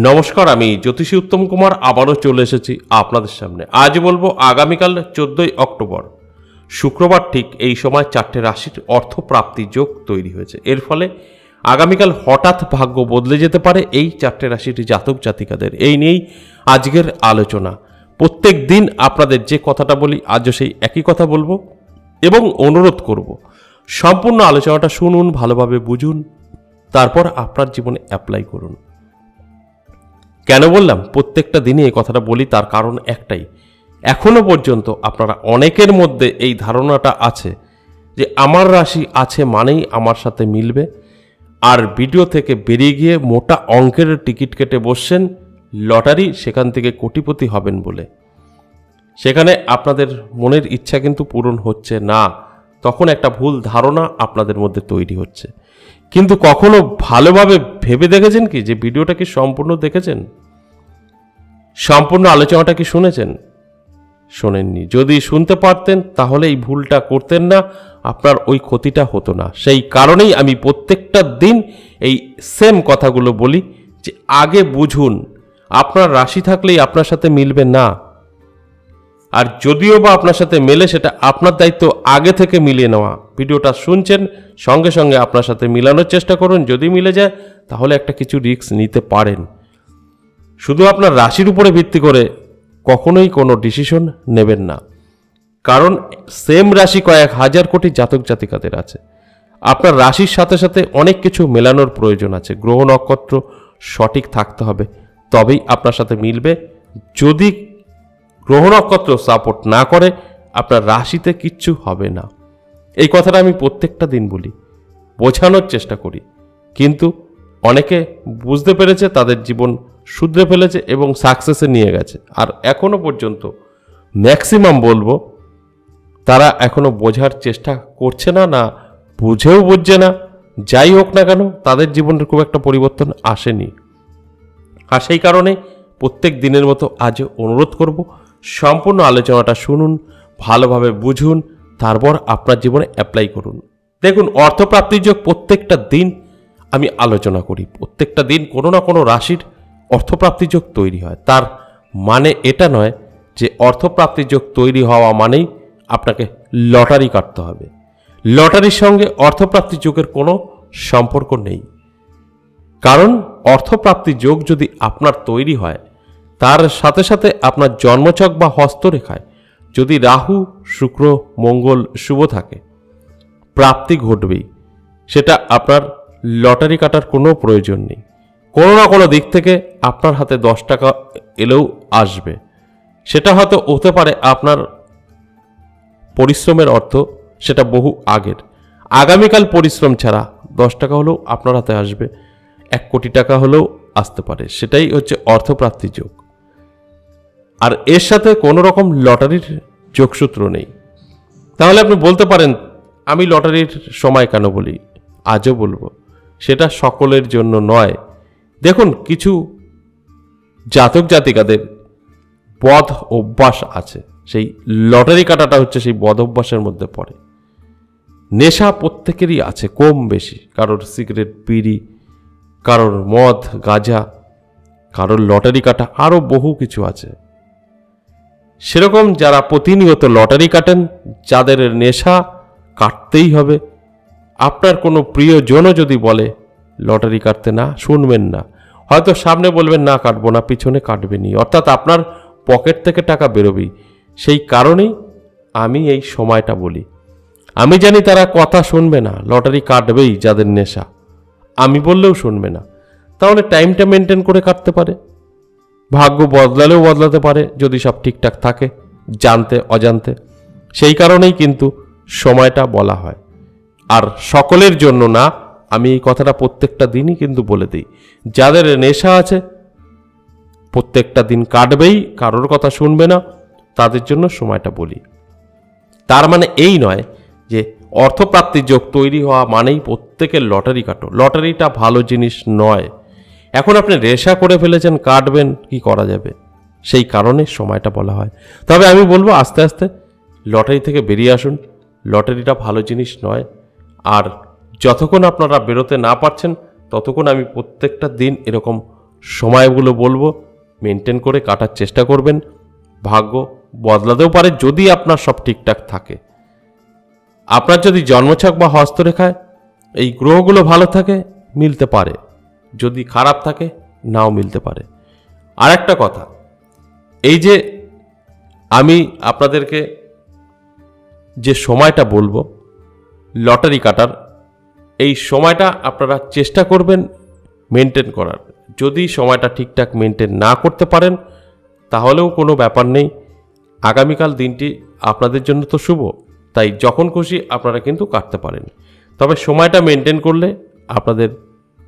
নমস্কার, আমি জ্যোতিষী উত্তম কুমার, আবারও চলে এসেছি আপনাদের সামনে। আজ বলব আগামীকাল চোদ্দই অক্টোবর। শুক্রবার ঠিক এই সময় চারটে রাশির অর্থপ্রাপ্তি যোগ তৈরি হয়েছে। এর ফলে আগামীকাল হঠাৎ ভাগ্য বদলে যেতে পারে এই চারটে রাশির জাতক জাতিকাদের। এই নিয়েই আজকের আলোচনা। প্রত্যেক দিন আপনাদের যে কথাটা বলি, আজও সেই একই কথা বলব এবং অনুরোধ করব, সম্পূর্ণ আলোচনাটা শুনুন, ভালোভাবে বুঝুন, তারপর আপনার জীবনে অ্যাপ্লাই করুন। কেন বললাম? প্রত্যেকটা দিনই এই কথাটা বলি, তার কারণ একটাই। এখনও পর্যন্ত আপনারা অনেকের মধ্যে এই ধারণাটা আছে যে আমার রাশি আছে মানেই আমার সাথে মিলবে। আর ভিডিও থেকে বেরিয়ে গিয়ে মোটা অঙ্কের টিকিট কেটে বসছেন, লটারি সেখান থেকে কোটিপতি হবেন বলে। সেখানে আপনাদের মনের ইচ্ছা কিন্তু পূরণ হচ্ছে না, তখন একটা ভুল ধারণা আপনাদের মধ্যে তৈরি হচ্ছে। কিন্তু কখনো ভালোভাবে ভেবে দেখেছেন কি যে ভিডিওটা কি সম্পূর্ণ দেখেছেন? সম্পূর্ণ আলোচনাটা কি শুনেছেন? শোনেননি। যদি শুনতে পারতেন, তাহলে এই ভুলটা করতেন না, আপনার ওই ক্ষতিটা হতো না। সেই কারণেই আমি প্রত্যেকটা দিন এই সেম কথাগুলো বলি যে আগে বুঝুন, আপনার রাশি থাকলেই আপনার সাথে মিলবে না। আর যদিও বা আপনার সাথে মেলে, সেটা আপনার দায়িত্ব আগে থেকে মিলিয়ে নেওয়া। ভিডিওটা শুনছেন, সঙ্গে সঙ্গে আপনার সাথে মিলানোর চেষ্টা করুন। যদি মিলে যায়, তাহলে একটা কিছু রিস্ক নিতে পারেন। শুধু আপনার রাশির উপরে ভিত্তি করে কখনোই কোনো ডিসিশন নেবেন না। কারণ সেম রাশি কয়েক হাজার কোটি জাতক জাতিকাদের আছে। আপনার রাশির সাথে সাথে অনেক কিছু মেলানোর প্রয়োজন আছে। গ্রহ নক্ষত্র সঠিক থাকতে হবে, তবেই আপনার সাথে মিলবে। যদি গ্রহ নক্ষত্র সাপোর্ট না করে, আপনার রাশিতে কিচ্ছু হবে না। এই কথাটা আমি প্রত্যেকটা দিন বলি, বোঝানোর চেষ্টা করি। কিন্তু অনেকে বুঝতে পেরেছে, তাদের জীবন শুধরে ফেলেছে এবং সাকসেসে নিয়ে গেছে। আর এখনও পর্যন্ত ম্যাক্সিমাম বলব, তারা এখনও বোঝার চেষ্টা করছে না না বুঝেও বুঝছে না। যাই হোক না কেন, তাদের জীবনের খুব একটা পরিবর্তন আসেনি। আর সেই কারণে প্রত্যেক দিনের মতো আজ অনুরোধ করব, সম্পূর্ণ আলোচনাটা শুনুন, ভালোভাবে বুঝুন তারপর আপনার জীবনে অ্যাপ্লাই করুন। দেখুন, অর্থপ্রাপ্তির যোগ প্রত্যেকটা দিন আমি আলোচনা করি। প্রত্যেকটা দিন কোনো না কোনো রাশির অর্থপ্রাপ্তি যোগ তৈরি হয়। তার মানে এটা নয় যে অর্থপ্রাপ্তি যোগ তৈরি হওয়া মানেই আপনাকে লটারি কাটতে হবে। লটারির সঙ্গে অর্থপ্রাপ্তি যোগের কোনো সম্পর্ক নেই। কারণ অর্থপ্রাপ্তি যোগ যদি আপনার তৈরি হয়, তার সাথে সাথে আপনার জন্মচক বা হস্তরেখায় যদি রাহু, শুক্র, মঙ্গল, শুভ থাকে, প্রাপ্তি ঘটবেই। সেটা আপনার লটারি কাটার কোনো প্রয়োজন নেই। কোনো না কোনো দিক থেকে আপনার হাতে দশ টাকা এলেও আসবে। সেটা হয়তো হতে পারে আপনার পরিশ্রমের অর্থ, সেটা বহু আগের। আগামীকাল পরিশ্রম ছাড়া দশ টাকা হলেও আপনার হাতে আসবে, এক কোটি টাকা হলেও আসতে পারে। সেটাই হচ্ছে অর্থপ্রাপ্তি যোগ। আর এর সাথে কোনো রকম লটারির যোগসূত্র নেই। তাহলে আপনি বলতে পারেন, আমি লটারির সময় কেন বলি? আজও বলব, সেটা সকলের জন্য নয়। দেখুন, কিছু জাতক জাতিকাদের বধ অভ্যাস আছে। সেই লটারি কাটাটা হচ্ছে সেই বদ অভ্যাসের মধ্যে পড়ে। নেশা প্রত্যেকেরই আছে, কম বেশি। কারোর সিগারেট, বিড়ি, কারোর মদ, গাঁজা, কারোর লটারি কাটা, আরও বহু কিছু আছে। সেরকম যারা প্রতিনিয়ত লটারি কাটেন, যাদের নেশা কাটতেই হবে। আপনার কোনো প্রিয়জনও যদি বলে, লটারি কাটতে না, শুনবেন না। হয়তো সামনে বলবেন, না, কাটবো না, পিছনে কাটবেনি অর্থাৎ আপনার পকেট থেকে টাকা বেরোবেই। সেই কারণেই আমি এই সময়টা বলি। আমি জানি তারা কথা শুনবে না, লটারি কাটবেই যাদের নেশা। আমি বললেও শুনবে না। তাহলে টাইমটা মেনটেন করে কাটতে পারে। ভাগ্য বদলালেও বদলাতে পারে, যদি সব ঠিকঠাক থাকে, জানতে, অজান্তে। সেই কারণেই কিন্তু সময়টা বলা হয়। আর সকলের জন্য না, আমি এই কথাটা প্রত্যেকটা দিনই কিন্তু বলে দিই। যাদের নেশা আছে, প্রত্যেকটা দিন কাটবেই, কারোর কথা শুনবে না, তাদের জন্য সময়টা বলি। তার মানে এই নয় যে অর্থপ্রাপ্তির যোগ তৈরি হওয়া মানেই প্রত্যেকের লটারি কাটো। লটারিটা ভালো জিনিস নয়। এখন আপনি রেশা করে ফেলেছেন, কাটবেন, কি করা যাবে? সেই কারণে সময়টা বলা হয়। তবে আমি বলব, আস্তে আস্তে লটারি থেকে বেরিয়ে আসুন। লটারিটা ভালো জিনিস নয়। আর যতক্ষণ আপনারা বেরোতে না পারছেন, ততক্ষণ আমি প্রত্যেকটা দিন এরকম সময়গুলো বলব মেনটেন করে কাটার চেষ্টা করবেন। ভাগ্য বদলাতেও পারে যদি আপনার সব ঠিকঠাক থাকে। আপনার যদি জন্মছক বা হস্তরেখায় এই গ্রহগুলো ভালো থাকে, মিলতে পারে। যদি খারাপ থাকে, নাও মিলতে পারে। আর একটা কথা, এই যে আমি আপনাদেরকে যে সময়টা বলব, লটারি কাটার, এই সময়টা আপনারা চেষ্টা করবেন মেনটেন করার। যদি সময়টা ঠিকঠাক মেনটেন না করতে পারেন, তাহলেও কোনো ব্যাপার নেই। আগামীকাল দিনটি আপনাদের জন্য তো শুভ, তাই যখন খুশি আপনারা কিন্তু কাটতে পারেন। তবে সময়টা মেনটেন করলে আপনাদের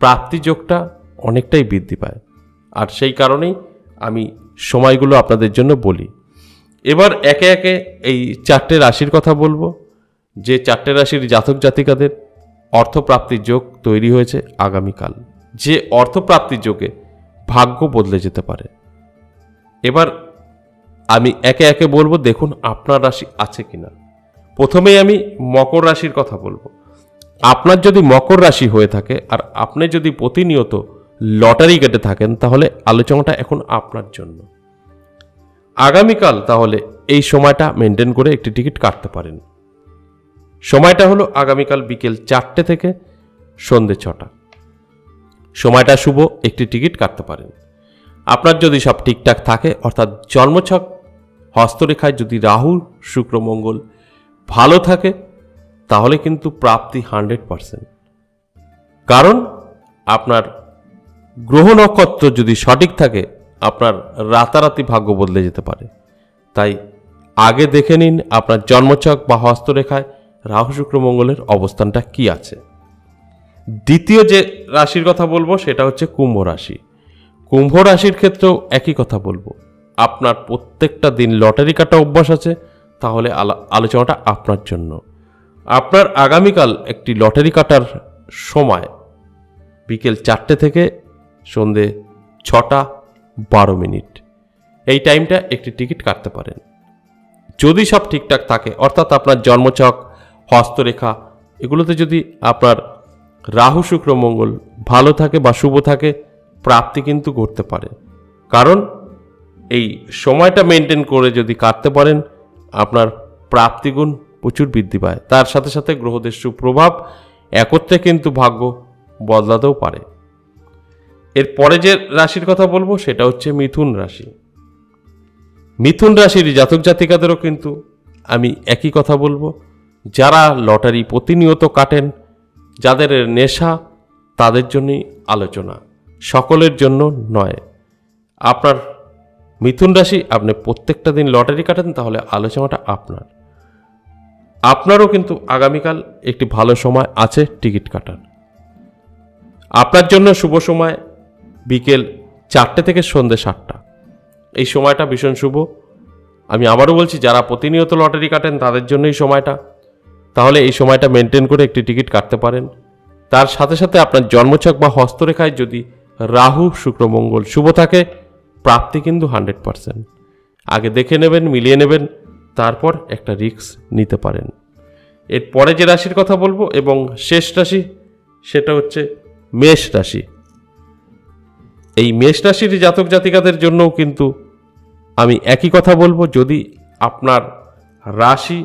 প্রাপ্তিযোগটা অনেকটাই বৃদ্ধি পায়। আর সেই কারণেই আমি সময়গুলো আপনাদের জন্য বলি। এবার একে একে এই চারটে রাশির কথা বলব। যে চারটে রাশির জাতক জাতিকাদের অর্থপ্রাপ্তির যোগ তৈরি হয়েছে আগামীকাল। যে অর্থপ্রাপ্তির যোগে ভাগ্য বদলে যেতে পারে। এবার আমি একে একে বলব, দেখুন আপনার রাশি আছে কিনা। প্রথমেই আমি মকর রাশির কথা বলব। আপনার যদি মকর রাশি হয়ে থাকে আর আপনি যদি প্রতিনিয়ত লটারি কেটে থাকেন, তাহলে আলোচনাটা এখন আপনার জন্য। আগামীকাল তাহলে এই সময়টা মেনটেন করে একটি টিকিট কাটতে পারেন। সময়টা হলো আগামীকাল বিকেল চারটে থেকে সন্ধে ছটা। সময়টা শুভ, একটি টিকিট কাটতে পারেন। আপনার যদি সব ঠিকঠাক থাকে, অর্থাৎ জন্মছক হস্তরেখায় যদি রাহু, শুক্র, মঙ্গল ভালো থাকে তাহলে কিন্তু প্রাপ্তি হান্ড্রেড পারসেন্ট। কারণ আপনার গ্রহ নক্ষত্র যদি সঠিক থাকে, আপনার রাতারাতি ভাগ্য বদলে যেতে পারে। তাই আগে দেখে নিন আপনার জন্মছক বা হস্তরেখায় রাহু, শুক্র, মঙ্গলের অবস্থানটা কি আছে। দ্বিতীয় যে রাশির কথা বলব, সেটা হচ্ছে কুম্ভ রাশি। কুম্ভ রাশির ক্ষেত্রেও একই কথা বলব। আপনার প্রত্যেকটা দিন লটারি কাটা অভ্যাস আছে, তাহলে আলা- আলোচনাটা আপনার জন্য। আপনার আগামীকাল একটি লটারি কাটার সময়। বিকেল চারটে থেকে সন্ধে ছটা বারো মিনিট। এই টাইমটা একটি টিকিট কাটতে পারেন। যদি সব ঠিকঠাক থাকে, অর্থাৎ আপনার জন্মচক হস্তরেখা, এগুলোতে যদি আপনার রাহু, শুক্র, মঙ্গল ভালো থাকে বা শুভ থাকে, প্রাপ্তি কিন্তু করতে পারে। কারণ এই সময়টা মেনটেন করে যদি কাটতে পারেন, আপনার প্রাপ্তিগুণ প্রচুর বৃদ্ধি পায়। তার সাথে সাথে গ্রহদের সুপ্রভাব, একত্রে কিন্তু ভাগ্য বদলাতেও পারে। এর পরে যে রাশির কথা বলব, সেটা হচ্ছে মিথুন রাশি। মিথুন রাশির জাতক জাতিকাদেরও কিন্তু আমি একই কথা বলব। যারা লটারি প্রতিনিয়ত কাটেন, যাদের নেশা, তাদের জন্যই আলোচনা। সকলের জন্য নয়। আপনার মিথুন রাশি, আপনি প্রত্যেকটা দিন লটারি কাটেন, তাহলে আলোচনাটা আপনার। আপনারও কিন্তু আগামীকাল একটি ভালো সময় আছে টিকিট কাটার। আপনার জন্য শুভ সময় বিকেল চারটে থেকে সন্ধ্যে সাতটা। এই সময়টা ভীষণ শুভ। আমি আবারও বলছি, যারা প্রতিনিয়ত লটারি কাটেন, তাদের জন্য এই সময়টা। তাহলে এই সময়টা মেনটেন করে একটি টিকিট কাটতে পারেন। তার সাথে সাথে আপনার জন্মছক বা হস্তরেখায় যদি রাহু, শুক্র, মঙ্গল শুভ থাকে, প্রাপ্তি কিন্তু হান্ড্রেড পারসেন্ট আগে দেখে নেবেন, মিলিয়ে নেবেন তারপর একটা রিস্ক নিতে পারেন। এর পরে যে রাশির কথা বলব এবং শেষ রাশি, সেটা হচ্ছে মেষ রাশি। এই মেষ রাশির জাতক জাতিকাদের জন্যও কিন্তু আমি একই কথা বলব, যদি আপনার রাশি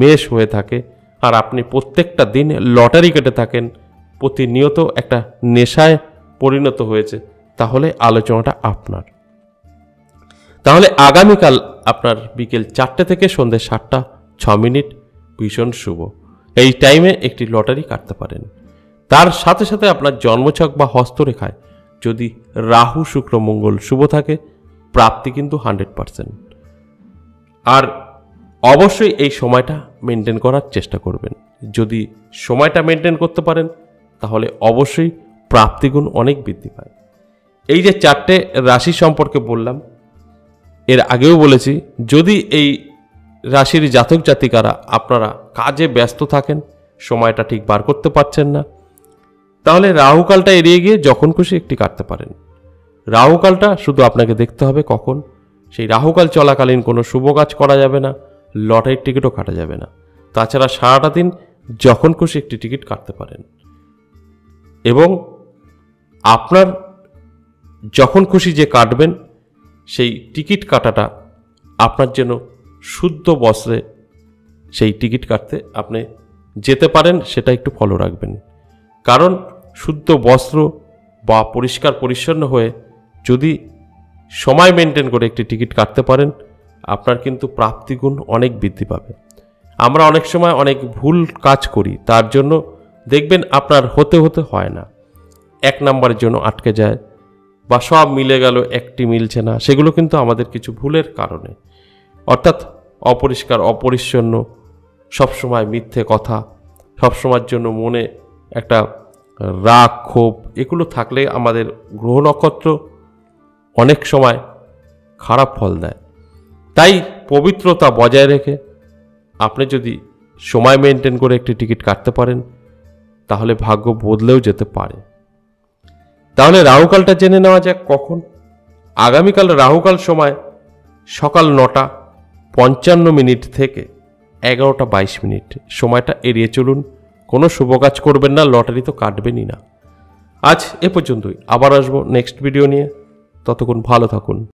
মেষ হয়ে থাকে আর আপনি প্রত্যেকটা দিন লটারি কেটে থাকেন, প্রতিনিয়ত একটা নেশায় পরিণত হয়েছে, তাহলে আলোচনাটা আপনার। তাহলে আগামীকাল আপনার বিকেল চারটে থেকে সন্ধ্যে সাতটা, ছ মিনিট, ভীষণ শুভ। এই টাইমে একটি লটারি কাটতে পারেন। তার সাথে সাথে আপনার জন্মছক বা হস্তরেখায় যদি রাহু, শুক্র, মঙ্গল শুভ থাকে, প্রাপ্তি কিন্তু হান্ড্রেড পারসেন্ট। আর অবশ্যই এই সময়টা মেনটেন করার চেষ্টা করবেন। যদি সময়টা মেনটেন করতে পারেন, তাহলে অবশ্যই প্রাপ্তিগুণ অনেক বৃদ্ধি পায়। এই যে চারটে রাশি সম্পর্কে বললাম এর আগেও বলেছি, যদি এই রাশির জাতক জাতিকারা আপনারা কাজে ব্যস্ত থাকেন, সময়টা ঠিক বার করতে পারছেন না, তাহলে রাহুকালটা এড়িয়ে গিয়ে যখন খুশি একটি কাটতে পারেন। রাহুকালটা শুধু আপনাকে দেখতে হবে কখন। সেই রাহুকাল চলাকালীন কোনো শুভ কাজ করা যাবে না, লটারির টিকিটও কাটা যাবে না। তাছাড়া সারাটা দিন যখন খুশি একটি টিকিট কাটতে পারেন। এবং আপনার যখন খুশি যে কাটবেন সেই টিকিট কাটাটা আপনার জন্য শুদ্ধ বস্ত্রে সেই টিকিট কাটতে আপনি যেতে পারেন, সেটা একটু ফলো রাখবেন। কারণ শুদ্ধ বস্ত্র বা পরিষ্কার পরিচ্ছন্ন হয়ে যদি সময় মেনটেন করে একটি টিকিট কাটতে পারেন, আপনার কিন্তু প্রাপ্তিগুণ অনেক বৃদ্ধি পাবে। আমরা অনেক সময় অনেক ভুল কাজ করি, তার জন্য দেখবেন আপনার হতে হতে হয় না। এক নাম্বারের জন্য আটকে যায় বা সব মিলে গেল, একটি মিলছে না। সেগুলো কিন্তু আমাদের কিছু ভুলের কারণে। অর্থাৎ অপরিষ্কার, অপরিচ্ছন্ন, সবসময় মিথ্যে কথা, সবসময়ের জন্য মনে একটা রাগ, ক্ষোভ, এগুলো থাকলে আমাদের গ্রহ নক্ষত্র অনেক সময় খারাপ ফল দেয়। তাই পবিত্রতা বজায় রেখে আপনি যদি সময় মেনটেন করে একটি টিকিট কাটতে পারেন, তাহলে ভাগ্য বদলেও যেতে পারে। তাহলে রাহুকালটা জেনে নেওয়া যাক কখন। আগামীকাল রাহুকাল সময় সকাল নটা পঞ্চান্ন মিনিট থেকে এগারোটা বাইশ মিনিট। সময়টা এড়িয়ে চলুন, কোনো শুভ কাজ করবেন না, লটারি তো কাটবেনই না। আজ এ পর্যন্তই, আবার আসব নেক্সট ভিডিও নিয়ে। ততক্ষণ ভালো থাকুন।